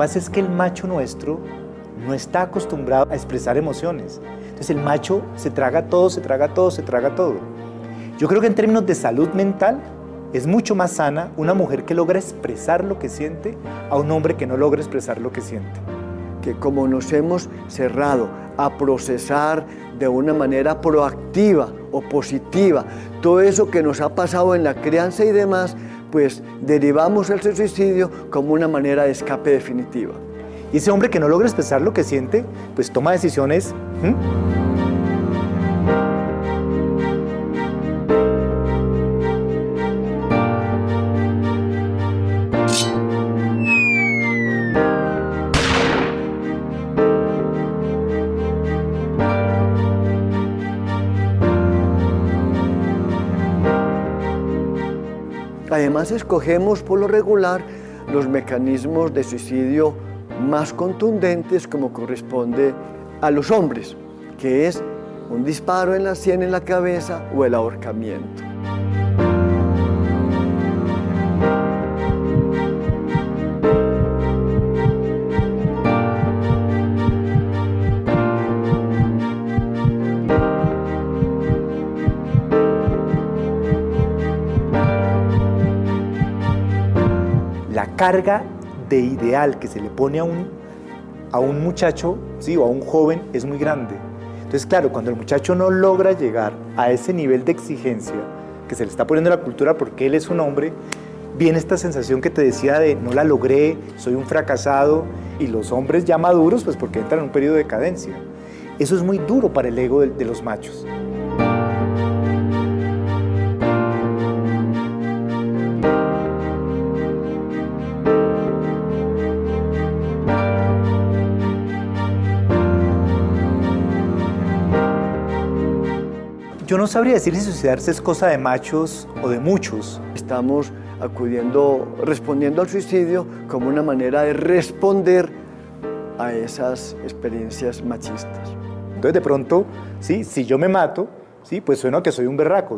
pasa es que el macho nuestro no está acostumbrado a expresar emociones. Entonces el macho se traga todo, se traga todo, se traga todo. Yo creo que en términos de salud mental es mucho más sana una mujer que logra expresar lo que siente a un hombre que no logra expresar lo que siente. Que como nos hemos cerrado a procesar de una manera proactiva o positiva todo eso que nos ha pasado en la crianza y demás, pues derivamos el suicidio como una manera de escape definitiva. Y ese hombre que no logra expresar lo que siente, pues toma decisiones... Además, escogemos por lo regular los mecanismos de suicidio más contundentes como corresponde a los hombres, que es un disparo en la sien, en la cabeza o el ahorcamiento. La carga de ideal que se le pone a un, a un muchacho ¿sí? o a un joven es muy grande. Entonces, claro, cuando el muchacho no logra llegar a ese nivel de exigencia que se le está poniendo la cultura porque él es un hombre, viene esta sensación que te decía de no la logré, soy un fracasado, y los hombres ya maduros, pues porque entran en un periodo de decadencia. Eso es muy duro para el ego de los machos. Yo no sabría decir si suicidarse es cosa de machos o de muchos. Estamos acudiendo, respondiendo al suicidio como una manera de responder a esas experiencias machistas. Entonces de pronto, sí, si yo me mato, sí, pues suena que soy un berraco.